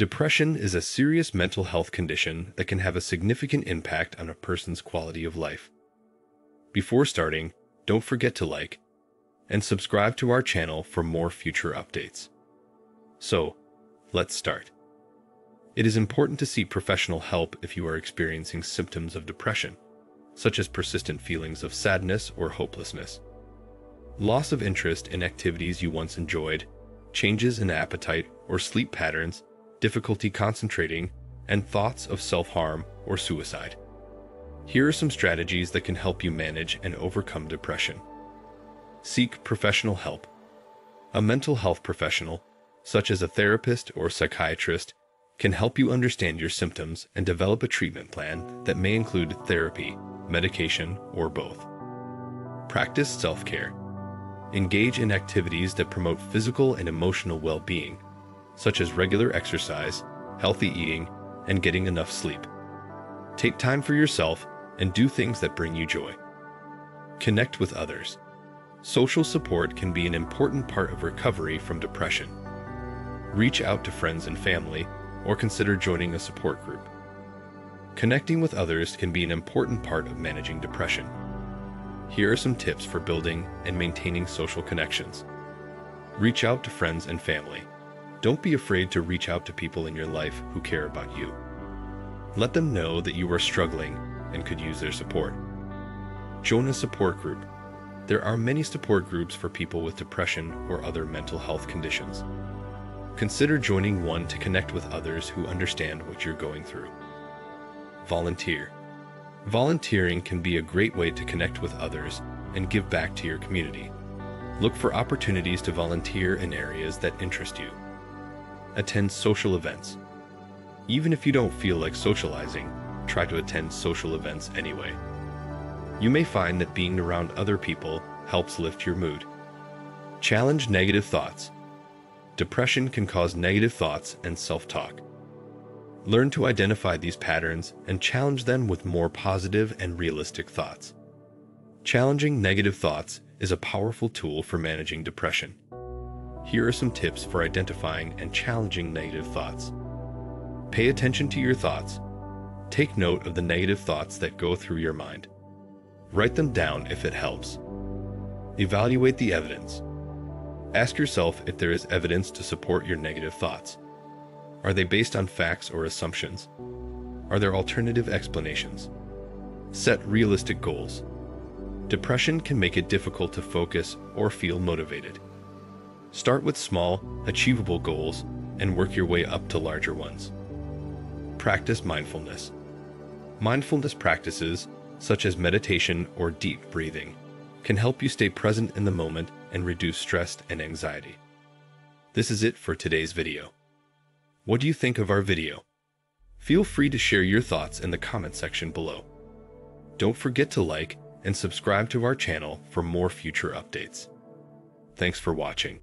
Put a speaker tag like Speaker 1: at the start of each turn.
Speaker 1: Depression is a serious mental health condition that can have a significant impact on a person's quality of life. Before starting, don't forget to like and subscribe to our channel for more future updates. So, let's start. It is important to seek professional help if you are experiencing symptoms of depression, such as persistent feelings of sadness or hopelessness, loss of interest in activities you once enjoyed, changes in appetite or sleep patterns, difficulty concentrating, and thoughts of self-harm or suicide. Here are some strategies that can help you manage and overcome depression. Seek professional help. A mental health professional, such as a therapist or psychiatrist, can help you understand your symptoms and develop a treatment plan that may include therapy, medication, or both. Practice self-care. Engage in activities that promote physical and emotional well-being, such as regular exercise, healthy eating, and getting enough sleep. Take time for yourself and do things that bring you joy. Connect with others. Social support can be an important part of recovery from depression. Reach out to friends and family or consider joining a support group. Connecting with others can be an important part of managing depression. Here are some tips for building and maintaining social connections. Reach out to friends and family. Don't be afraid to reach out to people in your life who care about you. Let them know that you are struggling and could use their support. Join a support group. There are many support groups for people with depression or other mental health conditions. Consider joining one to connect with others who understand what you're going through. Volunteer. Volunteering can be a great way to connect with others and give back to your community. Look for opportunities to volunteer in areas that interest you. Attend social events. Even if you don't feel like socializing, try to attend social events anyway. You may find that being around other people helps lift your mood. Challenge negative thoughts. Depression can cause negative thoughts and self-talk. Learn to identify these patterns and challenge them with more positive and realistic thoughts. Challenging negative thoughts is a powerful tool for managing depression. Here are some tips for identifying and challenging negative thoughts. Pay attention to your thoughts. Take note of the negative thoughts that go through your mind. Write them down if it helps. Evaluate the evidence. Ask yourself if there is evidence to support your negative thoughts. Are they based on facts or assumptions? Are there alternative explanations? Set realistic goals. Depression can make it difficult to focus or feel motivated. Start with small, achievable goals and work your way up to larger ones. Practice mindfulness. Mindfulness practices, such as meditation or deep breathing, can help you stay present in the moment and reduce stress and anxiety. This is it for today's video. What do you think of our video? Feel free to share your thoughts in the comment section below. Don't forget to like and subscribe to our channel for more future updates. Thanks for watching.